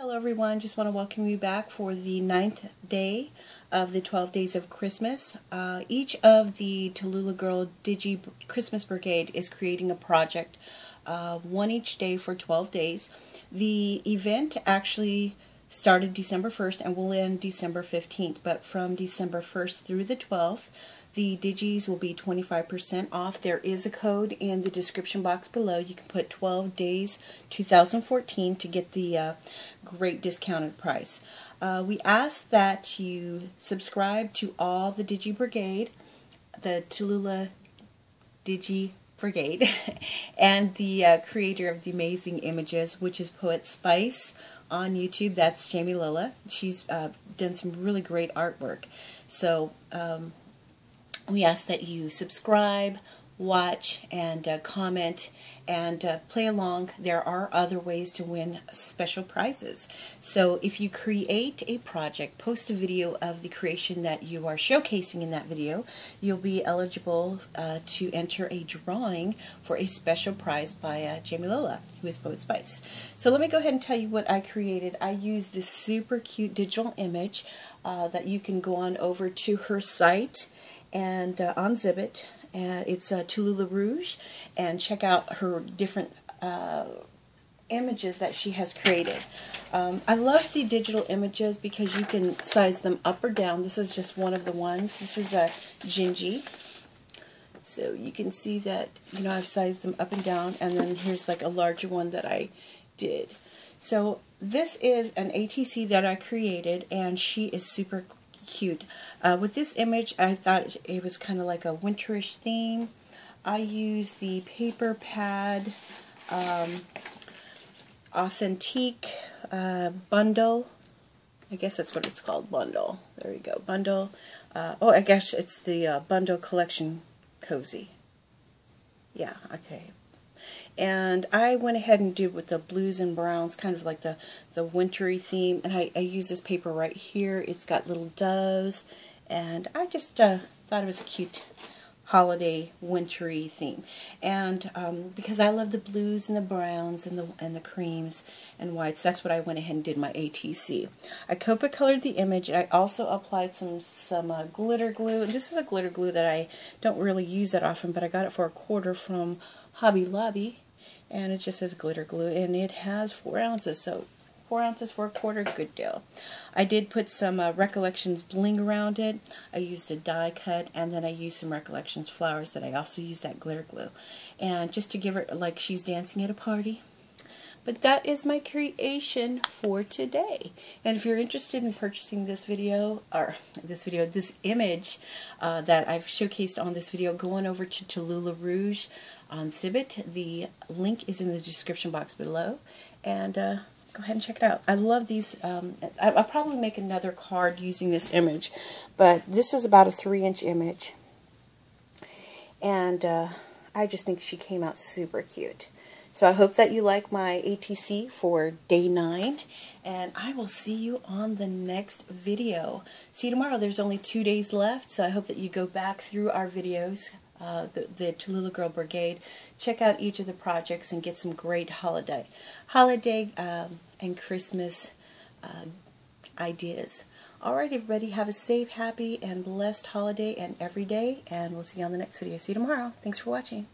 Hello everyone, just want to welcome you back for the ninth day of the 12 Days of Christmas. Uh, each of the Talula Girl Digi Christmas Brigade is creating a project, uh, one each day for 12 days. The event actually started December 1st and will end December 15th, but from December 1st through the 12th, the digis will be 25% off. There is a code in the description box below. You can put 12 days 2014 to get the uh, great discounted price. Uh, we ask that you subscribe to all the Digi Brigade, the Talula Digi Brigade, and the uh, creator of the amazing images, which is Poetspice on YouTube. That's Jamilola. She's uh, done some really great artwork. So um, we ask that you subscribe, watch, and uh, comment, and uh, play along. There are other ways to win special prizes. So if you create a project, post a video of the creation that you are showcasing in that video, you'll be eligible uh, to enter a drawing for a special prize by uh, Jamilola, who is Poetspice. So let me go ahead and tell you what I created. I used this super cute digital image uh, that you can go on over to her site and uh, on Zibbet. Uh, it's uh, Talula Rouge, and check out her different uh, images that she has created. Um, I love the digital images because you can size them up or down. This is just one of the ones. This is a Gingy. So you can see that, you know, I've sized them up and down, and then here's like a larger one that I did. So this is an ATC that I created, and she is super cute. Uh, with this image, I thought it was kind of like a winterish theme. I use the paper pad um, authentique uh, bundle. I guess that's what it's called, bundle. There you go, bundle. Uh, oh, I guess it's the uh, bundle collection cozy. Yeah, okay, and I went ahead and did with the blues and browns, kind of like the, the wintry theme. And I, I use this paper right here. It's got little doves. And I just uh, thought it was cute holiday wintry theme. And um, because I love the blues and the browns and the and the creams and whites that's what I went ahead and did my ATC I Copic colored the image. I also applied some some uh, glitter glue. And this is a glitter glue that I don't really use that often but I got it for a quarter from Hobby Lobby. And it just says glitter glue and it has four ounces. So four ounces for a quarter good deal I did put some uh, recollections bling around it I used a die cut and then I used some recollections flowers that I also used that glitter glue and just to give her like she's dancing at a party but that is my creation for today. And if you're interested in purchasing this video, or this video, this image uh, that I've showcased on this video, go on over to Talula Rouge on Zibbet. The link is in the description box below. And uh, go ahead and check it out. I love these. Um, I, will probably make another card using this image. But this is about a 3-inch image. And uh, I just think she came out super cute. So I hope that you like my ATC for day 9, and I will see you on the next video. See you tomorrow. There's only two days left, so I hope that you go back through our videos, uh, the, the Talula Girl Brigade, check out each of the projects, and get some great holiday, holiday um, and Christmas uh, ideas. Alright, everybody, have a safe, happy, and blessed holiday and every day, and we'll see you on the next video. See you tomorrow. Thanks for watching.